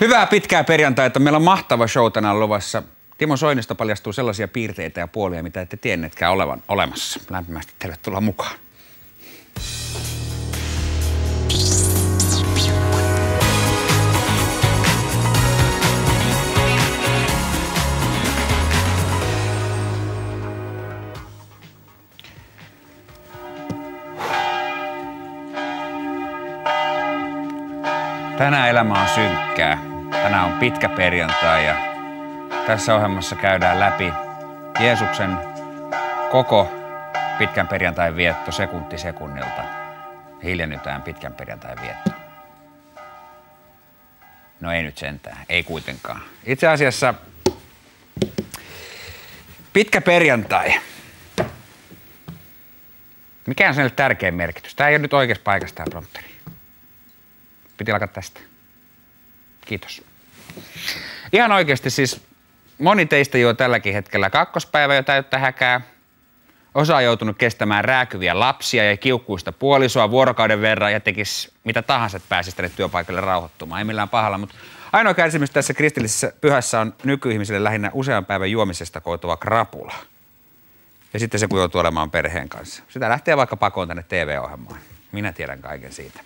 Hyvää pitkää perjantaita. Meillä on mahtava show tänään luvassa. Timo Soinista paljastuu sellaisia piirteitä ja puolia, mitä ette tienneetkään olevan olemassa. Lämpimästi tervetuloa mukaan. Tänään elämä on synkkää. Tänään on pitkä perjantai ja tässä ohjelmassa käydään läpi Jeesuksen koko pitkän perjantain vietto sekunti sekunnilta. Hiljennytään pitkän perjantain vietto. No ei nyt sentään, ei kuitenkaan. Itse asiassa pitkä perjantai. Mikä on sen tärkein merkitys? Tämä ei ole nyt oikeassa paikassa tämä prompteri. Piti alkaa tästä. Kiitos. Ihan oikeasti siis moni teistä juo tälläkin hetkellä kakkospäivä jo täyttä häkää. Osa on joutunut kestämään rääkyviä lapsia ja kiukkuista puolisoa vuorokauden verran ja tekisi mitä tahansa, että pääsisi tänne työpaikalle rauhoittumaan. Ei millään pahalla, mutta ainoa kärsimys tässä kristillisessä pyhässä on nykyihmiselle lähinnä usean päivän juomisesta koituva krapula. Ja sitten se, kun joutuu olemaan perheen kanssa. Sitä lähtee vaikka pakoon tänne TV-ohjelmaan. Minä tiedän kaiken siitä.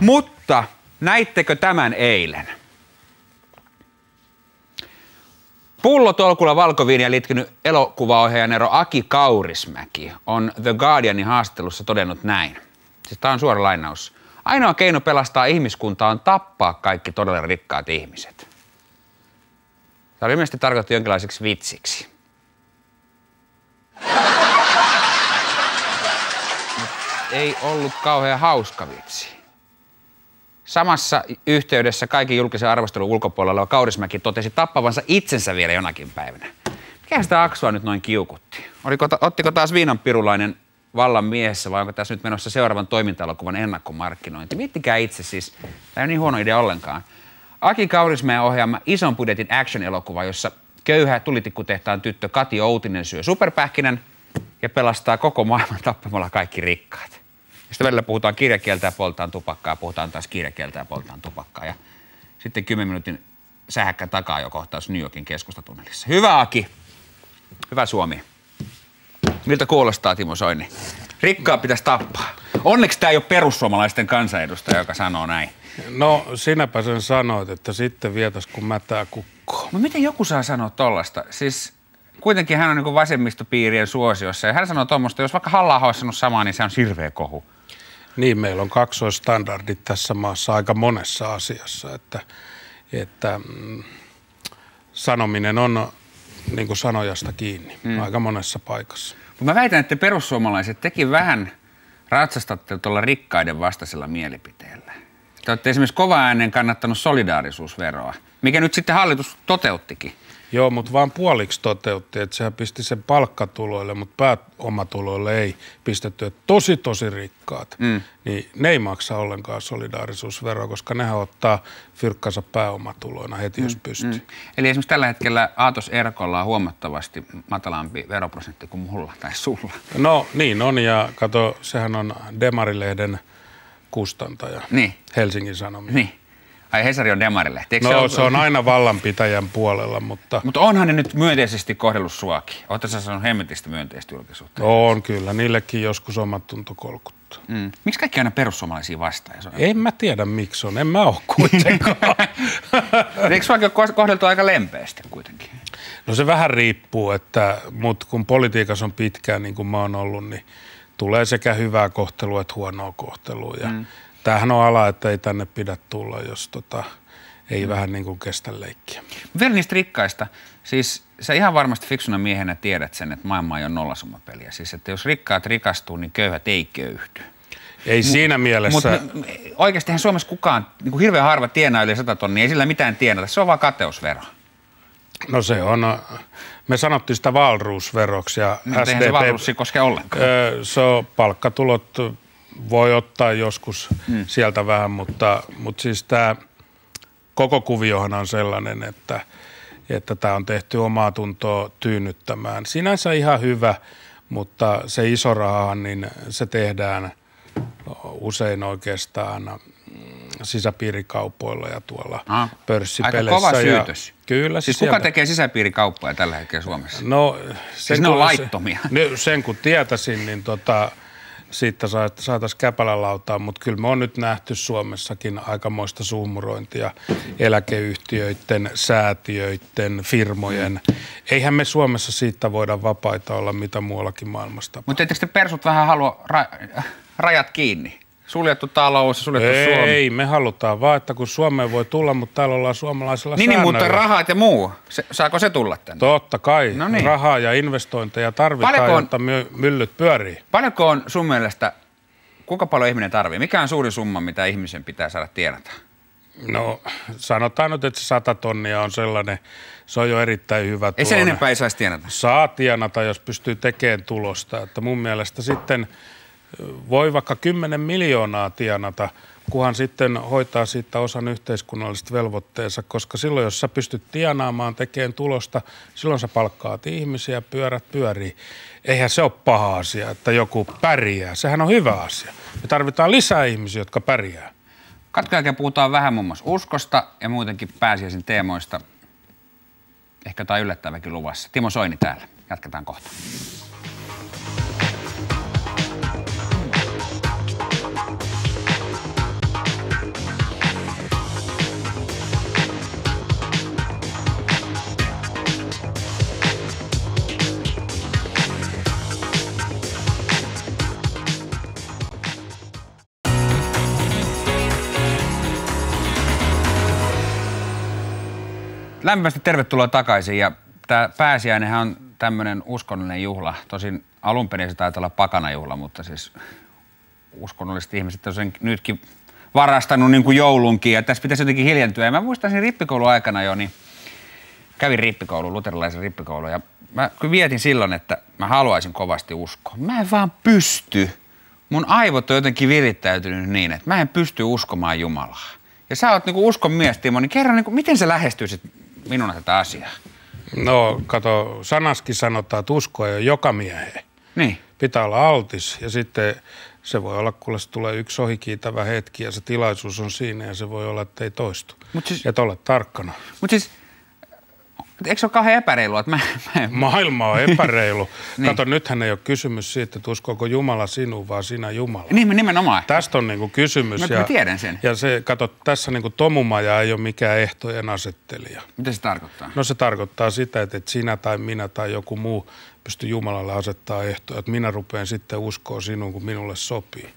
Mutta näittekö tämän eilen? Pullotolkulla valkoviiniä liittynyt elokuvaohjaaja Nero Aki Kaurismäki on The Guardianin haastattelussa todennut näin. Siis tämä on suora lainaus. Ainoa keino pelastaa ihmiskuntaa on tappaa kaikki todella rikkaat ihmiset. Tämä oli ilmeisesti tarkoitettu jonkinlaiseksi vitsiksi. Ei ollut kauhean hauska vitsi. Samassa yhteydessä kaikki julkisen arvostelun ulkopuolella Kaurismäki totesi tappavansa itsensä vielä jonakin päivänä. Mikä sitä Aksua nyt noin kiukutti? Oliko, ottiko taas viinanpirulainen vallan miehessä vai onko tässä nyt menossa seuraavan toimintalokuvan ennakkomarkkinointi? Miettikää itse siis, tämä ei ole niin huono idea ollenkaan. Aki Kaurismäen ohjaama ison budjetin action-elokuva, jossa köyhä tulitikkutehtaan tyttö Kati Outinen syö superpähkinän ja pelastaa koko maailman tappamalla kaikki rikkaat. Sitten välillä puhutaan kirjakieltä ja poltaan tupakkaa, puhutaan taas kirjakieltä ja poltaan tupakkaa. Ja sitten 10 minuutin sähäkkä takaa jo kohtaus New Yorkin keskustatunnelissa. Hyvä Aki. Hyvä Suomi. Miltä kuulostaa Timo Soini? Rikkaa pitäisi tappaa. Onneksi tämä ei ole perussuomalaisten kansanedustaja, joka sanoo näin. No sinäpä sen sanoit, että sitten vietäs kun mätää kukkoa. No miten joku saa sanoa tollasta? Siis kuitenkin hän on niin vasemmistopiirien suosiossa ja hän sanoo tuommoista, jos vaikka halla olisi sanonut samaa, niin se on sirveä kohu. Niin, meillä on kaksoistandardit tässä maassa aika monessa asiassa, että, että mm, sanominen on niin kuin sanojasta kiinni mm. aika monessa paikassa. Mä väitän, että perussuomalaiset teki vähän ratsastatte tuolla rikkaiden vastaisella mielipiteellä. Te olette esimerkiksi kova äänen kannattanut solidaarisuusveroa, mikä nyt sitten hallitus toteuttikin. Joo, mutta vaan puoliksi toteutti, että sehän pisti sen palkkatuloille, mutta pääomatuloille ei pistetty. Että tosi, tosi rikkaat, mm. niin ne ei maksa ollenkaan solidaarisuusveroa, koska nehän ottaa fyrkkansa pääomatuloina heti, mm. jos pystyy. Mm. Eli esimerkiksi tällä hetkellä Aatos Erkolla on huomattavasti matalampi veroprosentti kuin mulla tai sulla. No niin on, ja kato, sehän on Demarilehden kustantaja niin. Helsingin Sanomia. Niin. Ai Hesari on Demarille. no se on, se on aina vallanpitäjän puolella, mutta... Mutta onhan ne nyt myönteisesti kohdellut suakin. Oletko sä sanonut hemmetistä myönteistä julkisuutta? On kyllä, niillekin joskus omat tunto kolkuttaa. Mm. Miksi kaikki aina perussuomalaisia vastaan? En mä tiedä miksi on, en mä ole kuitenkaan. Eikö suakin ole kohdeltu aika lempeästi kuitenkin? No se vähän riippuu, että mut kun politiikassa on pitkään niin kuin mä oon ollut, niin tulee sekä hyvää kohtelua että huonoa kohtelua. Ja mm tämähän on ala, että ei tänne pidä tulla, jos tota, ei mm. vähän niin kuin kestä leikkiä. Vielä niistä rikkaista. Siis sä ihan varmasti fiksuna miehenä tiedät sen, että maailma ei ole nollasummapeliä. Siis että jos rikkaat rikastuu, niin köyhät ei köyhdy. Ei M- siinä mielessä. Mutta oikeastihan Suomessa kukaan, niin kuin hirveän harva tienaa yli 100 tonnia, ei sillä mitään tienata. Se on vaan kateusvero. No se on, me sanottiin sitä valruusveroksi. Ja no, SDP, se valruus koske ollenkaan. Se on palkkatulot voi ottaa joskus mm. sieltä vähän, mutta, mutta siis tämä koko kuviohan on sellainen, että että tämä on tehty omaa tuntoa tyynnyttämään. Sinänsä ihan hyvä, mutta se iso raha, niin se tehdään usein oikeastaan sisäpiirikaupoilla ja tuolla Ah, pörssipeleissä. Aika kova ja, syytös. Kyllä. Siis sieltä- kuka tekee sisäpiirikauppoja tällä hetkellä Suomessa? No, sen ne on laittomia. Ne, sen kun tietäisin, niin tota, siitä saataisiin käpälälautaa, mutta kyllä me on nyt nähty Suomessakin aikamoista suumurointia eläkeyhtiöiden, säätiöiden, firmojen. Eihän me Suomessa siitä voida vapaita olla, mitä muuallakin maailmasta. Mutta ettekö te persut vähän halua ra- rajat kiinni? Suljettu talous, suljettu Suomi. Ei, me halutaan vaan, että kun Suomeen voi tulla, mutta täällä ollaan suomalaisilla Niin, niin, mutta rahat ja muu, se, saako se tulla tänne? Totta kai, No niin. rahaa ja investointeja tarvitaan, Paljonko on- jotta my- myllyt pyörii. Paljonko on sun mielestä, kuinka paljon ihminen tarvii? Mikä on suuri summa, mitä ihmisen pitää saada tienata? No sanotaan nyt, että se 100 tonnia on sellainen, se on jo erittäin hyvä Ei tuloinen. enempää ei saisi tienata. Saa tienata, jos pystyy tekemään tulosta. Että mun mielestä sitten voi vaikka 10 miljoonaa tienata, kunhan sitten hoitaa siitä osan yhteiskunnalliset velvoitteensa, koska silloin, jos sä pystyt tienaamaan, tekemään tulosta, silloin sä palkkaat ihmisiä, pyörät pyörii. Eihän se ole paha asia, että joku pärjää. Sehän on hyvä asia. Me tarvitaan lisää ihmisiä, jotka pärjää. Katkon jälkeen puhutaan vähän muun muassa uskosta ja muutenkin pääsiäisen teemoista. Ehkä jotain yllättäväkin luvassa. Timo Soini täällä. Jatketaan kohta. Lämpimästi tervetuloa takaisin ja tämä pääsiäinenhän on tämmöinen uskonnollinen juhla. Tosin alun perin se taitaa olla pakanajuhla, mutta siis uskonnolliset ihmiset on sen nytkin varastanut niin kuin joulunkin ja tässä pitäisi jotenkin hiljentyä. Ja mä muistan rippikoulun aikana jo, niin kävin rippikoulun, luterilaisen rippikoulun ja mä vietin silloin, että mä haluaisin kovasti uskoa. Mä en vaan pysty. Mun aivot on jotenkin virittäytynyt niin, että mä en pysty uskomaan Jumalaa. Ja sä oot niinku uskon mies, Timo, niin kerro, niinku, miten sä lähestyisit minun tätä asiaa? No, kato, sanaskin sanotaan, että usko ei ole joka mieheen. Niin. Pitää olla altis ja sitten se voi olla, kun se tulee yksi ohikiitävä hetki ja se tilaisuus on siinä ja se voi olla, että ei toistu. Mut siis- Et ole tarkkana. Mutta siis, eikö se ole kauhean epäreilua, että mä, mä en... Maailma on epäreilu. Niin. Kato, nythän ei ole kysymys siitä, että uskoako Jumala sinuun, vaan sinä Jumala. Niin, nimenomaan. Tästä on niinku kysymys. Mä- mä tiedän sen. Ja se, kato, tässä niinku tomumaja ei ole mikään ehtojen asettelija. Mitä se tarkoittaa? No se tarkoittaa sitä, että et sinä tai minä tai joku muu pysty Jumalalle asettaa ehtoja, että minä rupean sitten uskoa sinuun, kun minulle sopii.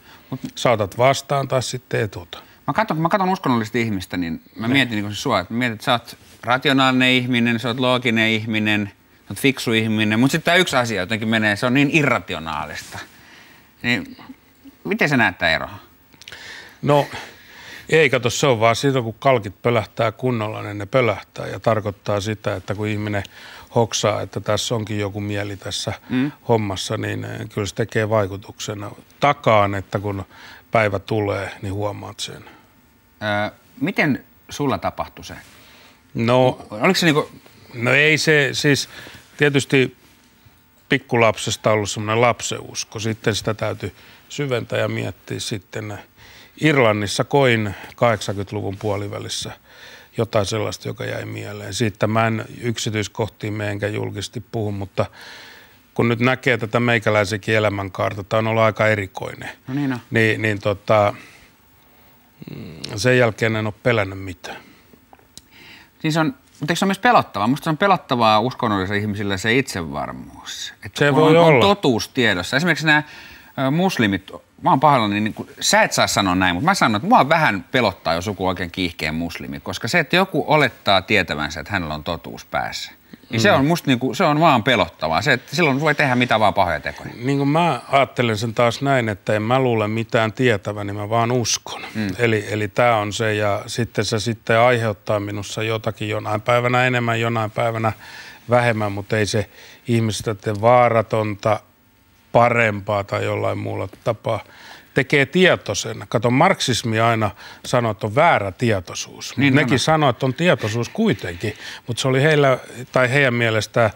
Saatat vastaan tai sitten et ota. Mä katson, kun mä katson uskonnollista ihmistä, niin mä mietin niin kuin se sua, että mä mietin, että sä oot rationaalinen ihminen, sä oot looginen ihminen, sä oot fiksu ihminen, mutta sitten tämä yksi asia jotenkin menee, se on niin irrationaalista. Niin miten sä näet tämän eroa? No ei, kato, se on vaan siitä, kun kalkit pölähtää kunnolla, niin ne pölähtää ja tarkoittaa sitä, että kun ihminen hoksaa, että tässä onkin joku mieli tässä mm. hommassa, niin kyllä se tekee vaikutuksen takaan, että kun päivä tulee, niin huomaat sen. Öö, miten sulla tapahtui se? No, Oliko se niinku, no ei se, siis tietysti pikkulapsesta ollut semmoinen lapseusko. Sitten sitä täytyy syventää ja miettiä sitten. Irlannissa koin 80-luvun puolivälissä jotain sellaista, joka jäi mieleen. Siitä mä en yksityiskohtiin me enkä julkisesti puhu, mutta kun nyt näkee tätä meikäläisenkin elämänkaarta, tämä on ollut aika erikoinen. No niin on. Niin, niin tota, mm, sen jälkeen en ole pelännyt mitään. siis on, mutta eikö se ole myös pelottavaa? Musta se on pelottavaa uskonnollisille ihmisille se itsevarmuus. Että Se kun voi on, olla. on totuus tiedossa. Esimerkiksi nämä muslimit, mä oon pahoillani, niin, niin kun, sä et saa sanoa näin, mutta mä sanon, että mua vähän pelottaa, jos joku on oikein kiihkeä muslimi, koska se, että joku olettaa tietävänsä, että hänellä on totuus päässä, niin se on musta niinku, se on vaan pelottavaa. Se, että silloin voi tehdä mitä vaan pahoja tekoja. Niin kuin mä ajattelen sen taas näin, että en mä luule mitään tietävän, niin mä vaan uskon. Mm. Eli, eli tämä on se ja sitten se sitten aiheuttaa minussa jotakin jonain päivänä enemmän, jonain päivänä vähemmän, mutta ei se ihmistä vaaratonta, parempaa tai jollain muulla tapaa. Tekee tietoisen. Kato, marksismi aina sanoo, että on väärä tietoisuus. Niin Nekin sanoo, että on tietoisuus kuitenkin, mutta se oli heillä tai heidän mielestään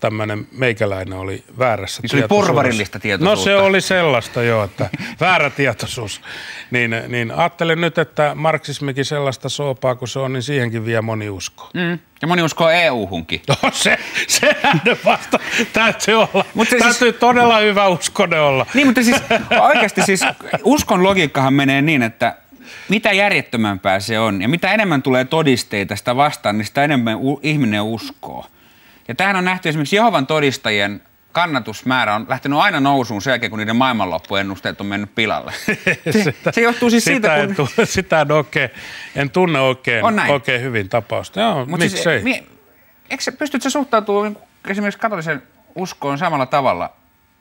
tämmöinen meikäläinen oli väärässä niin se oli porvarillista tietoisuutta. No se oli sellaista jo, että väärä tietoisuus. Niin, niin ajattelin nyt, että marksismikin sellaista soopaa kuin se on, niin siihenkin vie moni usko. Mm. Ja moni uskoo EU-hunkin. No se, sehän ne vasta täytyy olla. Mutta täytyy siis, todella hyvä uskone olla. Niin, mutta siis oikeasti siis uskon logiikkahan menee niin, että mitä järjettömämpää se on ja mitä enemmän tulee todisteita sitä vastaan, niin sitä enemmän ihminen uskoo. Ja tähän on nähty esimerkiksi Jehovan todistajien kannatusmäärä on lähtenyt aina nousuun sen jälkeen, kun niiden maailmanloppuennusteet on mennyt pilalle. Se, sitä, se johtuu siis sitä siitä, kun... En, tunne, sitä en, oikein, en tunne oikein, oikein hyvin tapausta. Joo, Mut miksei? Siis, eikö se, pystyt sä suhtautumaan esimerkiksi katolisen uskoon samalla tavalla,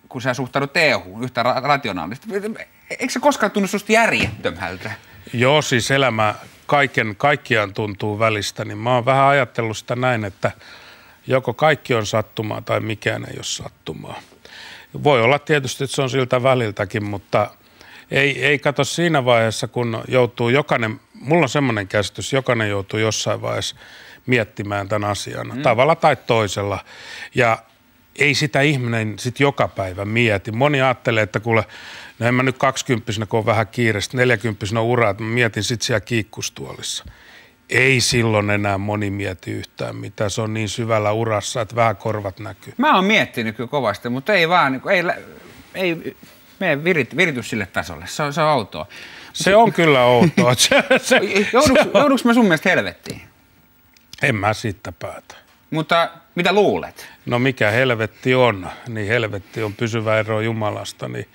kun sä suhtaudut EU yhtä ra- rationaalisesti? Eikö se koskaan tunnu susta järjettömältä? Joo, siis elämä kaiken, kaikkiaan tuntuu välistä, niin mä oon vähän ajatellut sitä näin, että joko kaikki on sattumaa tai mikään ei ole sattumaa. Voi olla tietysti, että se on siltä väliltäkin, mutta ei, ei kato siinä vaiheessa, kun joutuu jokainen, mulla on semmoinen käsitys, jokainen joutuu jossain vaiheessa miettimään tämän asian mm. tavalla tai toisella. Ja ei sitä ihminen sit joka päivä mieti. Moni ajattelee, että kuule, no en mä nyt kaksikymppisenä, kun on vähän kiireistä, neljäkymppisenä uraa, että mä mietin sit siellä kiikkustuolissa. Ei silloin enää moni mieti yhtään mitä. Se on niin syvällä urassa, että vähän korvat näkyy. Mä oon miettinyt kyllä kovasti, mutta ei vaan, niin ei, ei mene virit, viritys sille tasolle. Se on, se on outoa. Se on kyllä outoa. se, se, jouduks, se jouduks mä sun mielestä helvettiin? En mä siitä päätä. Mutta mitä luulet? No mikä helvetti on, niin helvetti on pysyvä ero Jumalasta, niin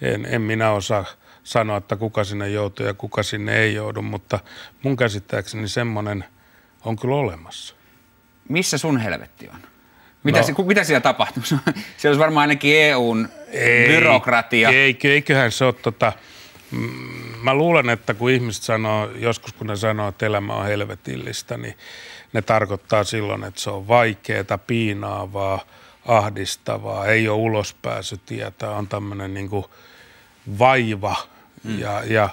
en, en minä osaa sanoa, että kuka sinne joutuu ja kuka sinne ei joudu, mutta mun käsittääkseni semmoinen on kyllä olemassa. Missä sun helvetti on? Mitä, no, mitä siellä tapahtuu? siellä olisi varmaan ainakin EUn ei, byrokratia. Ei, eiköhän se ole tota, mm, mä luulen, että kun ihmiset sanoo, joskus kun ne sanoo, että elämä on helvetillistä, niin ne tarkoittaa silloin, että se on vaikeaa, piinaavaa, ahdistavaa, ei ole ulospääsytietä, on tämmöinen niin vaiva mm. ja, ja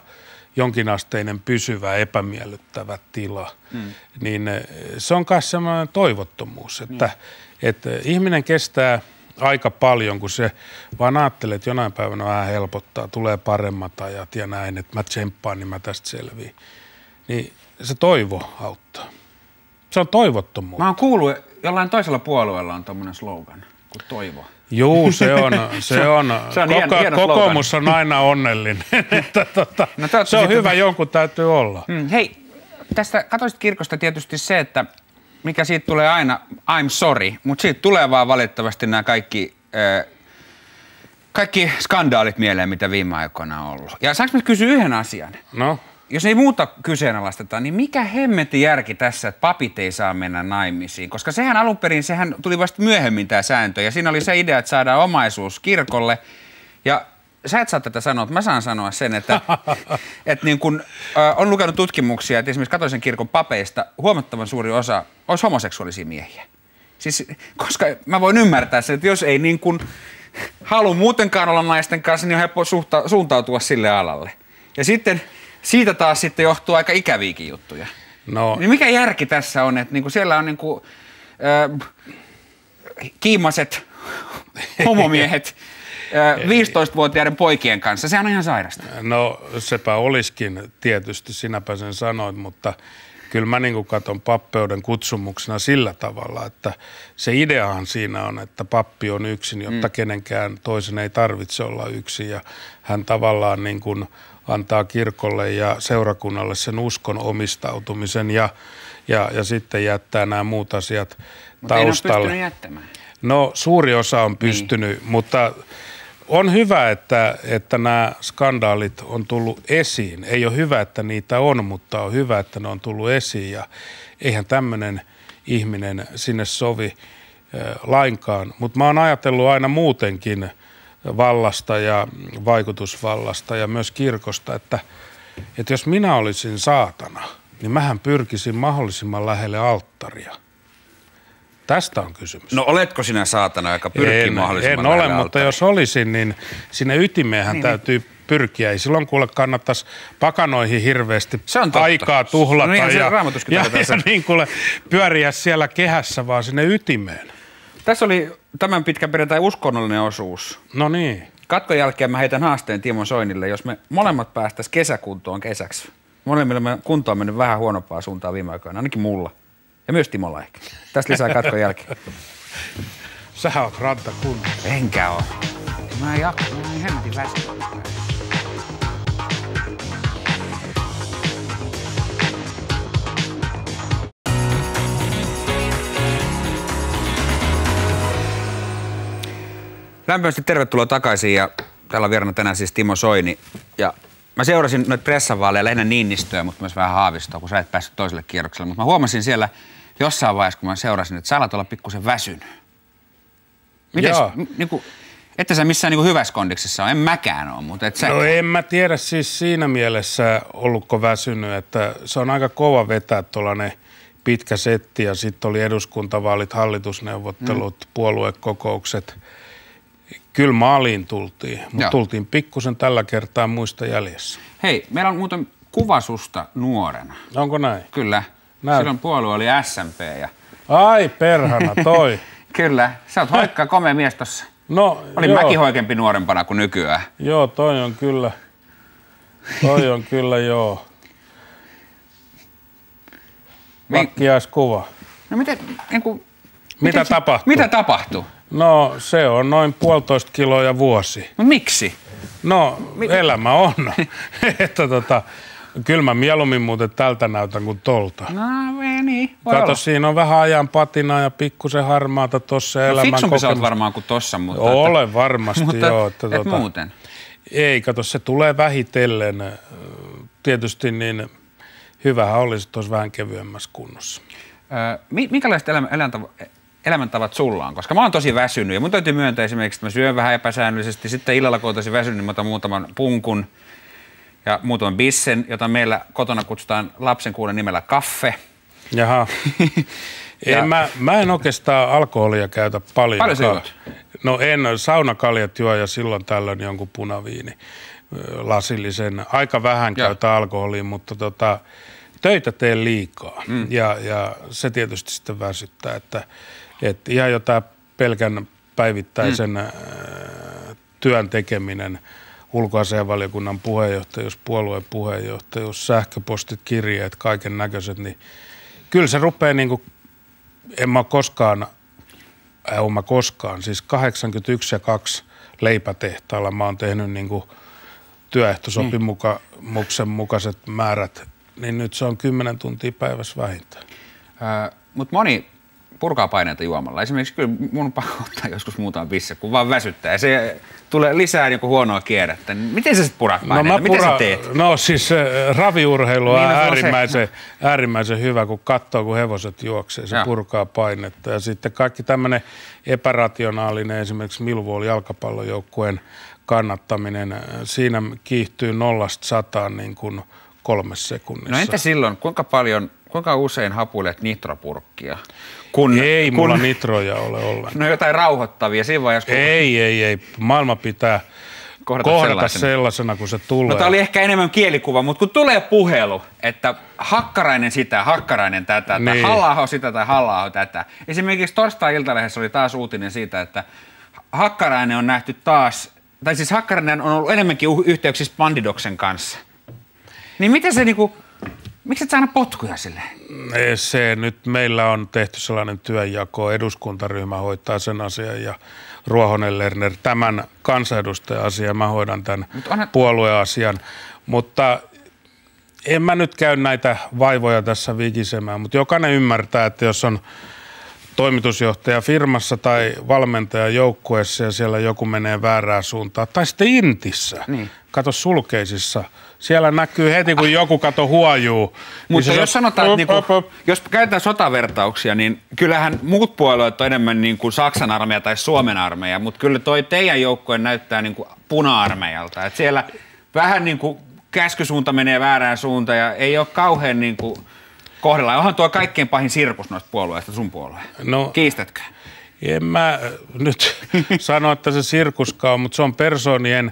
jonkinasteinen pysyvä epämiellyttävä tila. Mm. Niin eh, se on myös semmoinen toivottomuus, että, mm. että ihminen kestää aika paljon, kun se vaan ajattelee, että jonain päivänä vähän helpottaa, tulee paremmat ajat ja näin, että mä tsemppaan, niin mä tästä selviin. Niin se toivo auttaa. Se on toivottomuus. Mä oon kuullut, jollain toisella puolueella on tommonen slogan kuin toivo. Juu, se on. Se on, se on Koko, hieno, kokoomus slogan. on aina onnellinen. että, tota, no, se on hyvä, jonkun täytyy olla. Hmm, hei, tästä katoisit kirkosta tietysti se, että mikä siitä tulee aina, I'm sorry, mutta siitä tulee vaan valitettavasti nämä kaikki, äh, kaikki skandaalit mieleen, mitä viime aikoina on ollut. Ja saanko mä kysyä yhden asian? No jos ei muuta kyseenalaisteta, niin mikä hemmetti järki tässä, että papit ei saa mennä naimisiin? Koska sehän alun perin, sehän tuli vasta myöhemmin tämä sääntö, ja siinä oli se idea, että saadaan omaisuus kirkolle, ja sä et saa tätä sanoa, mutta mä saan sanoa sen, että, että niin kun, äh, on lukenut tutkimuksia, että esimerkiksi katolisen kirkon papeista huomattavan suuri osa olisi homoseksuaalisia miehiä. Siis, koska mä voin ymmärtää sen, että jos ei niin kun halua muutenkaan olla naisten kanssa, niin on helppo suhta, suuntautua sille alalle. Ja sitten siitä taas sitten johtuu aika ikäviäkin juttuja. No. Niin mikä järki tässä on, että niinku siellä on niinku, äh, kiimaset homomiehet äh, 15-vuotiaiden poikien kanssa. Sehän on ihan sairasta. No sepä olisikin tietysti, sinäpä sen sanoit, mutta kyllä mä niin katson pappeuden kutsumuksena sillä tavalla, että se ideahan siinä on, että pappi on yksin, jotta mm. kenenkään toisen ei tarvitse olla yksin ja hän tavallaan niin kuin – antaa kirkolle ja seurakunnalle sen uskon omistautumisen ja, ja, ja sitten jättää nämä muut asiat mutta taustalle. jättämään. No suuri osa on pystynyt, niin. mutta on hyvä, että, että nämä skandaalit on tullut esiin. Ei ole hyvä, että niitä on, mutta on hyvä, että ne on tullut esiin ja eihän tämmöinen ihminen sinne sovi lainkaan. Mutta mä oon ajatellut aina muutenkin – vallasta ja vaikutusvallasta ja myös kirkosta, että, että jos minä olisin saatana, niin mähän pyrkisin mahdollisimman lähelle alttaria. Tästä on kysymys. No oletko sinä saatana, joka pyrkii en, mahdollisimman En ole, mutta jos olisin, niin sinne ytimeenhän niin, täytyy niin. pyrkiä. Ei silloin kuule kannattaisi pakanoihin hirveästi se on aikaa tuhlata no ja, ja, ja, ja niin kuule pyöriä siellä kehässä, vaan sinne ytimeen. Tässä oli tämän pitkän perjantai uskonnollinen osuus. No niin. Katkon jälkeen mä heitän haasteen Timo Soinille, jos me molemmat päästäisiin kesäkuntoon kesäksi. Molemmilla me kunto on mennyt vähän huonompaa suuntaan viime aikoina, ainakin mulla. Ja myös Timolla ehkä. Tästä lisää katkon jälkeen. Sä oot rantakunnossa. Enkä oo. Mä en jaksa, mä en hemmetin väsynyt. Lämpimästi tervetuloa takaisin ja täällä on vieraana tänään siis Timo Soini. Ja mä seurasin noita pressavaaleja lähinnä Niinistöä, mutta myös vähän Haavistoa, kun sä et päässyt toiselle kierrokselle. Mutta mä huomasin siellä jossain vaiheessa, kun mä seurasin, että sä alat olla pikkusen väsynyt. Mites, Joo. niinku, että sä missään niinku hyvässä kondiksessa on, en mäkään ole, mutta et sä... No en mä tiedä siis siinä mielessä ollutko väsynyt, että se on aika kova vetää tuollainen pitkä setti ja sitten oli eduskuntavaalit, hallitusneuvottelut, mm. puoluekokoukset. Kyllä maaliin tultiin, Joo. mutta tultiin pikkusen tällä kertaa muista jäljessä. Hei, meillä on muuten kuva susta nuorena. Onko näin? Kyllä. Näyt. Silloin puolue oli SMP ja Ai perhana, toi. kyllä, sä oot hoikka komea mies tossa. No, Olin joo, mäkin hoikempi nuorempana kuin nykyään. joo, toi on kyllä, toi on kyllä joo. Vakkiaiskuva. No miten, niin kuin, Mitä se- tapahtuu? Mitä tapahtuu? No se on noin puolitoista kiloa vuosi. No miksi? No elämä on. että tota, kyllä mä mieluummin muuten tältä näytän kuin tolta. No ei niin, voi Kato, olla. siinä on vähän ajan patinaa ja pikkusen harmaata tuossa No, elämän fiksumpi sä kokemus- varmaan kuin tossa, mutta... Olen varmasti mutta, joo. Että et tota, muuten. Ei, kato, se tulee vähitellen. Tietysti niin hyvähän olisi, että olisi vähän kevyemmässä kunnossa. Ö, mi- minkälaiset elämä, elämäntavat sulla on? Koska mä oon tosi väsynyt ja mun täytyy myöntää esimerkiksi, että mä syön vähän epäsäännöllisesti. Sitten illalla, kun oon tosi väsynyt, niin mä otan muutaman punkun ja muutaman bissen, jota meillä kotona kutsutaan lapsen kuulen nimellä kaffe. Jaha. Ja- en, mä, mä en oikeastaan alkoholia käytä paljon. Paljon sä juot? No en, saunakaljat juo ja silloin tällöin jonkun punaviini lasillisen. Aika vähän Joo. käytä alkoholia, mutta tota, töitä teen liikaa. Mm. Ja, ja se tietysti sitten väsyttää, että, että ihan jo tämä pelkän päivittäisen mm. työn tekeminen, ulkoasianvaliokunnan puheenjohtajuus, puolueen puheenjohtajuus, sähköpostit, kirjeet, kaiken näköiset, niin kyllä se rupeaa niin kuin, en mä koskaan, äh, oon mä koskaan, siis 81 ja 2 leipätehtaalla mä oon tehnyt niin kuin työehtosopimuksen mukaiset määrät, niin nyt se on 10 tuntia päivässä vähintään. Ö, Mutta moni purkaa paineita juomalla. Esimerkiksi kyllä mun pakko ottaa joskus muutama bisse, kun vaan väsyttää. Ja se tulee lisää joku huonoa kierrettä. Miten sä sitten purat paineita? Miten sä teet? no siis äh, raviurheilu on Niin, no se on se. äärimmäisen, äärimmäisen hyvä, kun katsoo, kun hevoset juoksee, se Joo. purkaa painetta. Ja sitten kaikki tämmöinen epärationaalinen, esimerkiksi Milvool jalkapallojoukkueen kannattaminen, äh, siinä kiihtyy nollasta sataan niin kuin kolmessa sekunnissa. No entä silloin, kuinka paljon, kuinka usein hapuilet nitropurkkia? Kun, Ei kun, mulla nitroja ole ollenkaan. No jotain rauhoittavia siinä vaiheessa, kun Ei, ei, ei. Maailma pitää kohdata, kohdata sellaisen. sellaisena, kun se tulee. No tämä oli ehkä enemmän kielikuva, mutta kun tulee puhelu, että hakkarainen sitä, hakkarainen tätä, tai Niin. halla sitä tai halla tätä. Esimerkiksi torstai-iltalehdessä oli taas uutinen siitä, että hakkarainen on nähty taas, tai siis hakkarainen on ollut enemmänkin yhteyksissä Bandidoksen kanssa. Niin miten se niinku, miksi et sä aina potkuja sille? Ei, Se nyt meillä on tehty sellainen työnjako, eduskuntaryhmä hoitaa sen asian ja Ruohonen Lerner tämän kansanedustaja-asian, mä hoidan tämän Mut onhan- puolueasian. Mutta en mä nyt käy näitä vaivoja tässä vikisemään, mutta jokainen ymmärtää, että jos on toimitusjohtaja firmassa tai valmentaja joukkueessa ja siellä joku menee väärään suuntaan, tai sitten Intissä, Niin. kato sulkeisissa, siellä näkyy heti, kun joku kato huojuu. niin Mutta se jos sanotaan, että niinku, jos käytetään sotavertauksia, niin kyllähän muut puolueet on enemmän niin kuin Saksan armeija tai Suomen armeija, mutta kyllä toi teidän joukkue näyttää niin kuin puna-armeijalta. Et siellä vähän niin kuin käskysuunta menee väärään suuntaan ja ei ole kauhean niin kuin kohdella. Onhan tuo kaikkein pahin sirkus noista puolueista sun puolueen. No, Kiistätkö? En mä nyt sano, että se sirkuskaa on, mutta se on persoonien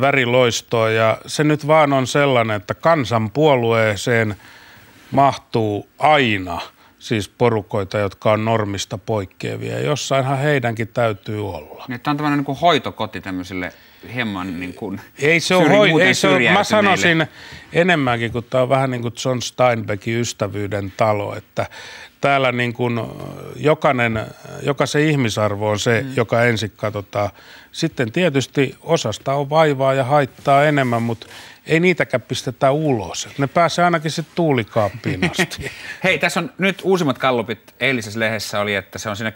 väriloistoa ja se nyt vaan on sellainen, että kansanpuolueeseen mahtuu aina siis porukoita, jotka on normista poikkeavia. Jossainhan heidänkin täytyy olla. Niin, tämä on tämmöinen niin kuin hoitokoti tämmöisille hieman niin kuin Ei se ole, hoi, ei se ole, mä sanoisin enemmänkin, kun tämä on vähän niin kuin John Steinbeckin ystävyyden talo, että täällä niin kuin jokainen, jokaisen ihmisarvo on se, mm. joka ensin katsotaan. Sitten tietysti osasta on vaivaa ja haittaa enemmän, mutta ei niitäkään pistetä ulos. Ne pääsee ainakin sitten tuulikaappiin asti. Hei, tässä on nyt uusimmat kallupit eilisessä lehdessä oli, että se on siinä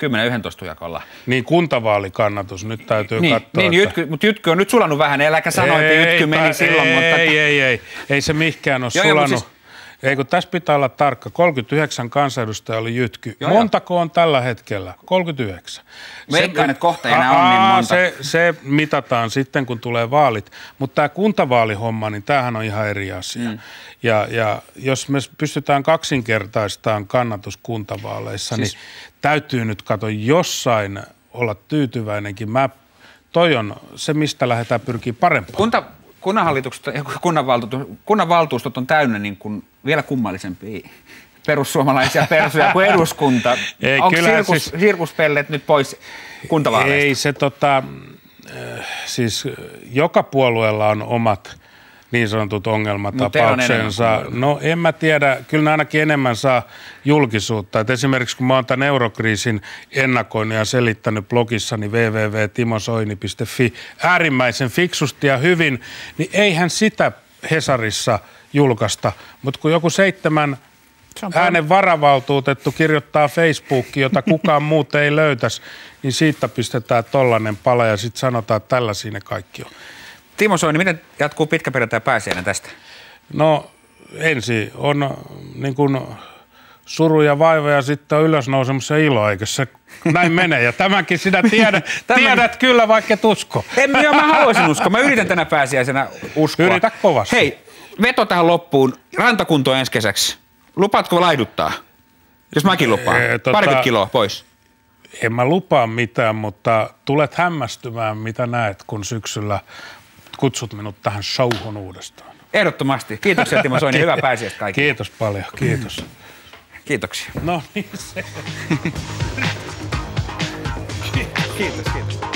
10-11 jakolla. Niin kuntavaalikannatus, nyt täytyy niin, katsoa. Niin, että... jytky, mutta Jytky on nyt sulannut vähän, äläkä sano, että Jytky meni ei, silloin. Ei, mutta... ei, ei, ei, ei se mihinkään ole joo, sulannut. Joo, siis ei kun tässä pitää olla tarkka. 39 kansanedustajaa oli jytky. Joo, Montako on tällä hetkellä? 39. Veikkaan, että kohta ei enää on niin monta. Se, se mitataan sitten, kun tulee vaalit. Mutta tämä kuntavaalihomma, niin tämähän on ihan eri asia. Mm. Ja, ja jos me pystytään kaksinkertaistamaan kannatus kuntavaaleissa, siis... niin täytyy nyt katsoa jossain olla tyytyväinenkin. Mä, toi on se, mistä lähdetään pyrkiä parempaan. Kunta, kunnanhallitukset ja kunnanvaltuutot, kunnanvaltuustot on täynnä niin kuin vielä kummallisempia perussuomalaisia persuja kuin eduskunta. Ei, Onko kyllä, sirkus, siis, sirkuspellet nyt pois kuntavaaleista? Ei se tota, siis joka puolueella on omat niin sanotut ongelmatapauksensa. No, no en mä tiedä, kyllä ne ainakin enemmän saa julkisuutta. Et esimerkiksi kun mä oon tämän eurokriisin ennakoinut ja selittänyt blogissani www.timosoini.fi äärimmäisen fiksusti ja hyvin, niin eihän sitä Hesarissa julkaista. Mutta kun joku seitsemän äänen varavaltuutettu kirjoittaa Facebookiin, jota kukaan muut ei löytäisi, niin siitä pistetään tollanen pala ja sitten sanotaan, että tällä siinä kaikki on. Timo Soini, miten jatkuu pitkä perjantai pääsiäinen tästä? No ensi on niin kuin suru ja vaiva ja sitten on ylösnousemus ja ilo, eikö se näin mene? Ja tämänkin sinä tiedät, tiedät kyllä, vaikka et usko. En minä, mä haluaisin uskoa. Mä yritän tänä pääsiäisenä uskoa. Yritä kovasti. Hei, veto tähän loppuun. Rantakunto ensi kesäksi. Lupaatko laiduttaa? Jos mäkin lupaan. Ee, tota, Parikymmentä kiloa pois. En mä lupaa mitään, mutta tulet hämmästymään, mitä näet, kun syksyllä kutsut minut tähän showhun uudestaan. Ehdottomasti. Kiitoksia Timo Soini. Hyvää pääsiäistä kaikille. Kiitos paljon. Kiitos. Kiitoksia. No niin se. kiitos, kiitos.